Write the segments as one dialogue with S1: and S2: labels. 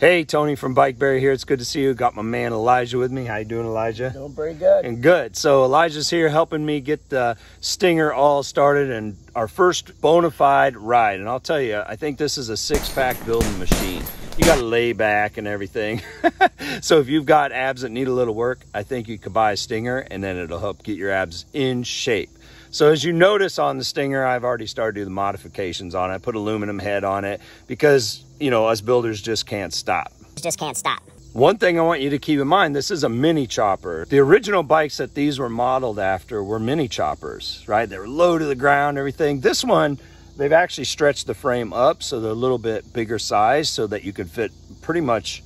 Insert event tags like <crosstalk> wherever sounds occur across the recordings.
S1: Hey, Tony from Bikeberry here. It's good to see you. Got my man Elijah with me. How you doing, Elijah?
S2: Doing pretty good.
S1: And good. So Elijah's here helping me get the Stinger all started and our first bona fide ride. And I'll tell you, I think this is a six-pack building machine. You got to lay back and everything. <laughs> so if you've got abs that need a little work, I think you could buy a Stinger and then it'll help get your abs in shape. So as you notice on the Stinger, I've already started to do the modifications on it. I put aluminum head on it because, you know, us builders just can't stop.
S3: Just can't stop.
S1: One thing I want you to keep in mind, this is a mini chopper. The original bikes that these were modeled after were mini choppers, right? They were low to the ground, everything. This one, they've actually stretched the frame up so they're a little bit bigger size so that you can fit pretty much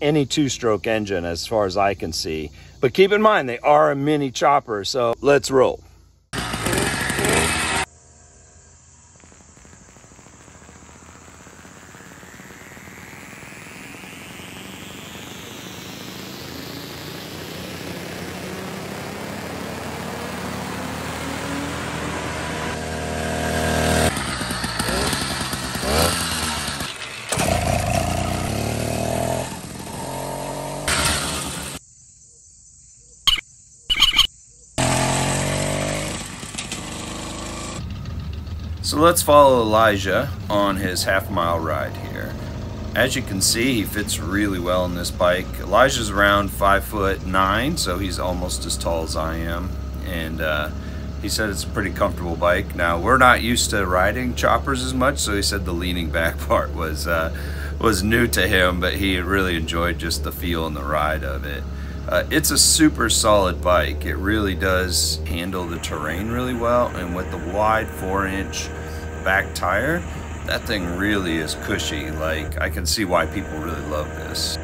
S1: any two-stroke engine as far as I can see. But keep in mind, they are a mini chopper, so let's roll. So let's follow Elijah on his half mile ride here. As you can see, he fits really well in this bike. Elijah's around five foot nine, so he's almost as tall as I am. And uh, he said it's a pretty comfortable bike. Now, we're not used to riding choppers as much, so he said the leaning back <laughs> part was, uh, was new to him, but he really enjoyed just the feel and the ride of it. Uh, it's a super solid bike. It really does handle the terrain really well, and with the wide four inch back tire, that thing really is cushy. Like, I can see why people really love this.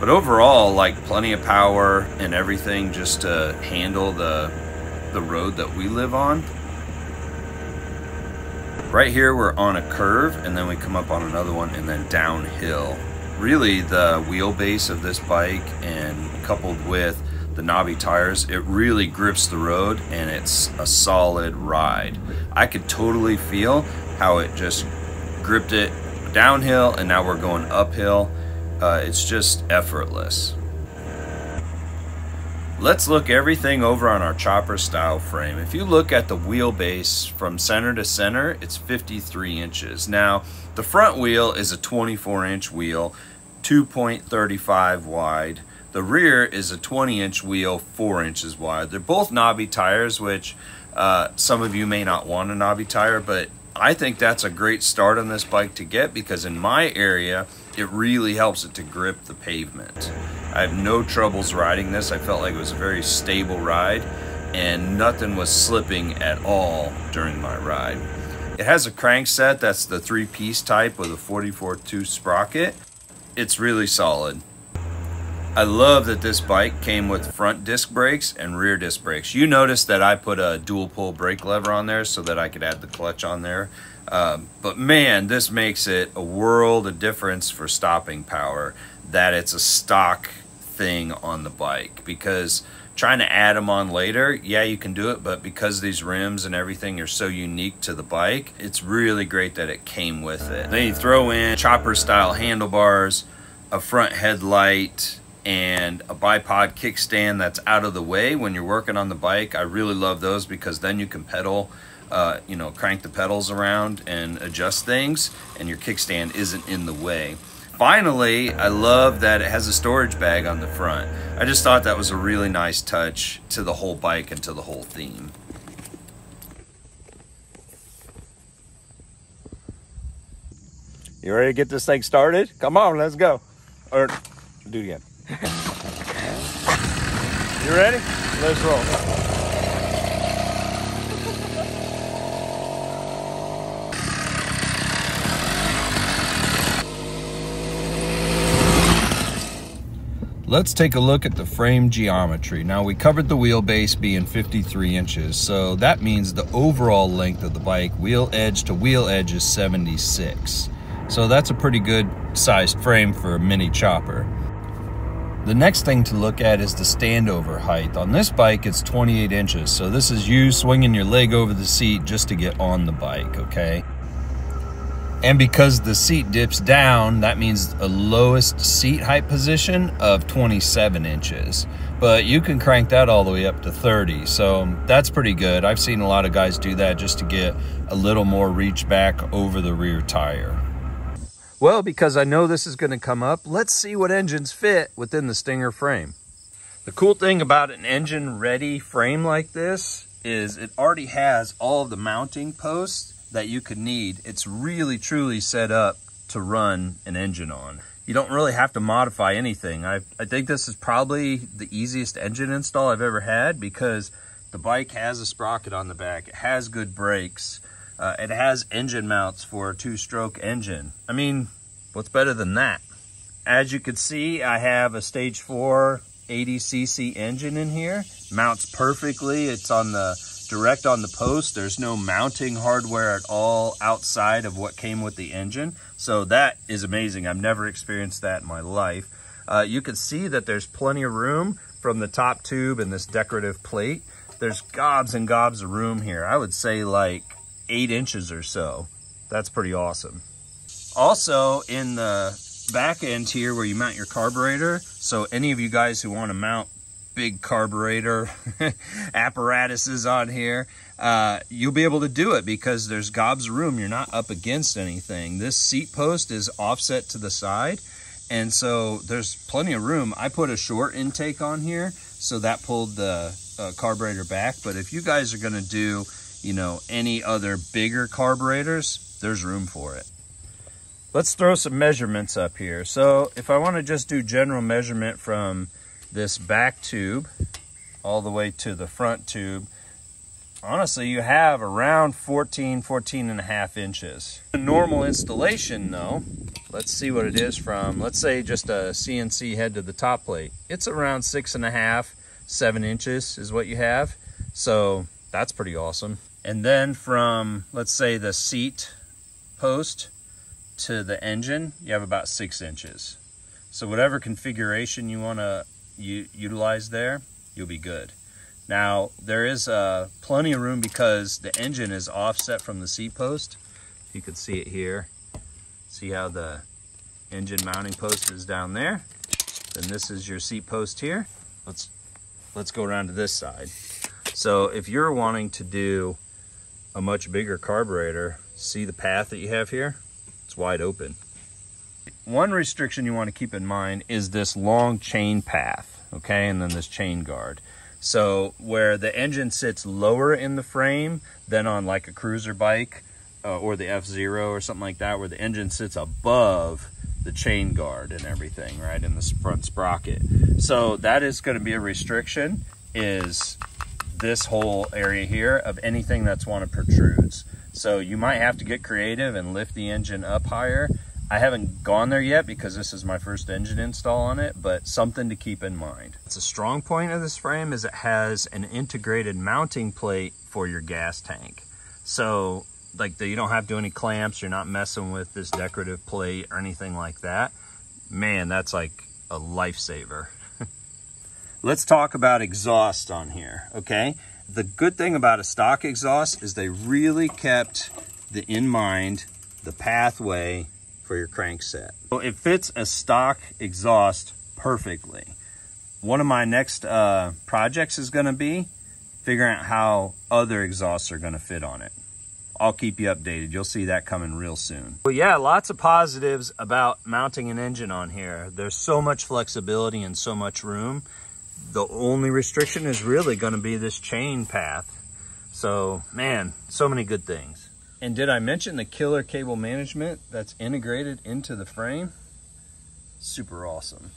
S1: But overall, like plenty of power and everything just to handle the, the road that we live on. Right here, we're on a curve and then we come up on another one and then downhill. Really, the wheelbase of this bike and coupled with the knobby tires, it really grips the road and it's a solid ride. I could totally feel how it just gripped it downhill and now we're going uphill. Uh, it's just effortless. Let's look everything over on our chopper style frame. If you look at the wheelbase from center to center, it's 53 inches. Now, the front wheel is a 24 inch wheel, 2.35 wide. The rear is a 20 inch wheel, 4 inches wide. They're both knobby tires, which uh, some of you may not want a knobby tire, but I think that's a great start on this bike to get because in my area, it really helps it to grip the pavement. I have no troubles riding this. I felt like it was a very stable ride and nothing was slipping at all during my ride. It has a crankset that's the three-piece type with a 44-2 sprocket. It's really solid. I love that this bike came with front disc brakes and rear disc brakes. You notice that I put a dual pull brake lever on there so that I could add the clutch on there. Um, but man, this makes it a world of difference for stopping power that it's a stock thing on the bike because trying to add them on later, yeah, you can do it, but because these rims and everything are so unique to the bike, it's really great that it came with it. Then you throw in chopper style handlebars, a front headlight, and a bipod kickstand that's out of the way when you're working on the bike. I really love those because then you can pedal, uh, you know, crank the pedals around and adjust things, and your kickstand isn't in the way. Finally, I love that it has a storage bag on the front. I just thought that was a really nice touch to the whole bike and to the whole theme. You ready to get this thing started? Come on, let's go. Or do it again. You ready? Let's roll. Let's take a look at the frame geometry. Now we covered the wheelbase being 53 inches, so that means the overall length of the bike, wheel edge to wheel edge is 76. So that's a pretty good sized frame for a mini chopper. The next thing to look at is the standover height. On this bike, it's 28 inches, so this is you swinging your leg over the seat just to get on the bike, okay? And because the seat dips down, that means a lowest seat height position of 27 inches. But you can crank that all the way up to 30. So that's pretty good. I've seen a lot of guys do that just to get a little more reach back over the rear tire. Well, because I know this is going to come up, let's see what engines fit within the Stinger frame. The cool thing about an engine ready frame like this is it already has all the mounting posts that you could need. It's really truly set up to run an engine on. You don't really have to modify anything. I, I think this is probably the easiest engine install I've ever had because the bike has a sprocket on the back. It has good brakes. Uh, it has engine mounts for a two-stroke engine. I mean, what's better than that? As you can see, I have a stage 4 80cc engine in here. Mounts perfectly. It's on the direct on the post. There's no mounting hardware at all outside of what came with the engine. So that is amazing. I've never experienced that in my life. Uh, you can see that there's plenty of room from the top tube and this decorative plate. There's gobs and gobs of room here. I would say like eight inches or so. That's pretty awesome. Also in the back end here where you mount your carburetor. So any of you guys who want to mount big carburetor <laughs> apparatuses on here, uh, you'll be able to do it because there's gobs room. You're not up against anything. This seat post is offset to the side. And so there's plenty of room. I put a short intake on here, so that pulled the uh, carburetor back. But if you guys are gonna do, you know, any other bigger carburetors, there's room for it. Let's throw some measurements up here. So if I wanna just do general measurement from this back tube all the way to the front tube, honestly, you have around 14, 14 and a half inches. A normal installation though, let's see what it is from, let's say just a CNC head to the top plate. It's around six and a half, seven inches is what you have. So that's pretty awesome. And then from, let's say the seat post to the engine, you have about six inches. So whatever configuration you want to utilize there, you'll be good. Now, there is uh, plenty of room because the engine is offset from the seat post. You can see it here. See how the engine mounting post is down there. Then this is your seat post here. Let's, let's go around to this side. So if you're wanting to do a much bigger carburetor, see the path that you have here? It's wide open. One restriction you want to keep in mind is this long chain path, okay? And then this chain guard. So where the engine sits lower in the frame than on like a cruiser bike uh, or the F-Zero or something like that, where the engine sits above the chain guard and everything, right, in the front sprocket. So that is going to be a restriction is this whole area here of anything that's one of protrudes. So you might have to get creative and lift the engine up higher. I haven't gone there yet because this is my first engine install on it, but something to keep in mind. It's a strong point of this frame is it has an integrated mounting plate for your gas tank. So like the, you don't have to do any clamps, you're not messing with this decorative plate or anything like that. Man, that's like a lifesaver. Let's talk about exhaust on here, okay? The good thing about a stock exhaust is they really kept the in mind the pathway for your crankset. So it fits a stock exhaust perfectly. One of my next uh, projects is going to be figuring out how other exhausts are going to fit on it. I'll keep you updated. You'll see that coming real soon. Well, yeah, lots of positives about mounting an engine on here. There's so much flexibility and so much room the only restriction is really going to be this chain path. So, man, so many good things. And did I mention the killer cable management that's integrated into the frame? Super awesome.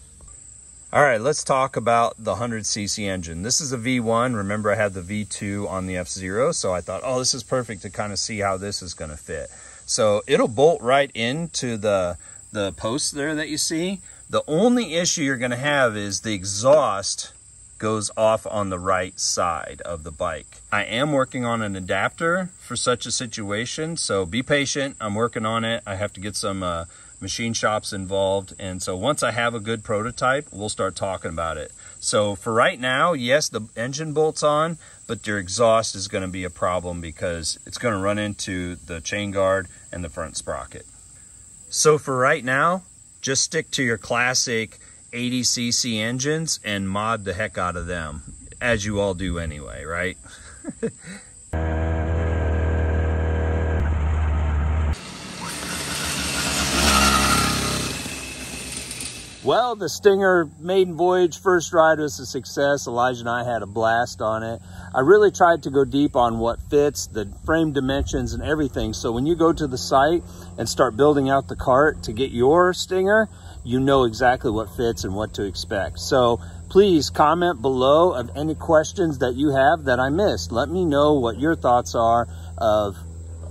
S1: All right, let's talk about the 100cc engine. This is a V1. Remember, I had the V2 on the F-Zero, so I thought, oh, this is perfect to kind of see how this is going to fit. So it'll bolt right into the, the post there that you see. The only issue you're going to have is the exhaust goes off on the right side of the bike. I am working on an adapter for such a situation, so be patient. I'm working on it. I have to get some uh, machine shops involved, and so once I have a good prototype, we'll start talking about it. So for right now, yes, the engine bolts on, but your exhaust is going to be a problem because it's going to run into the chain guard and the front sprocket. So for right now, just stick to your classic 80cc engines and mod the heck out of them, as you all do anyway, right? <laughs> Well, the Stinger maiden voyage first ride was a success. Elijah and I had a blast on it. I really tried to go deep on what fits, the frame dimensions and everything. So when you go to the site and start building out the cart to get your Stinger, you know exactly what fits and what to expect. So please comment below of any questions that you have that I missed. Let me know what your thoughts are of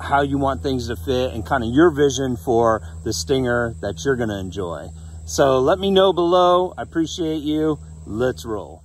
S1: how you want things to fit and kind of your vision for the Stinger that you're going to enjoy. So let me know below. I appreciate you. Let's roll.